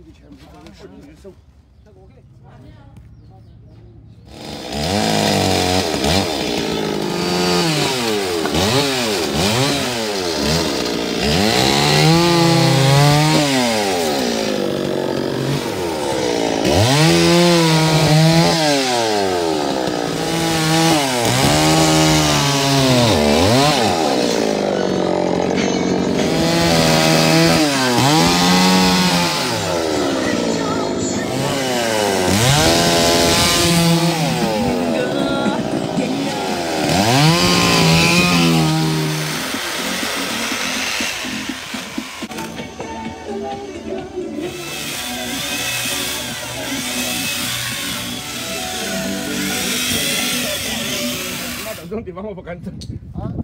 你的全部都是女手。那这种地方我不敢走。啊。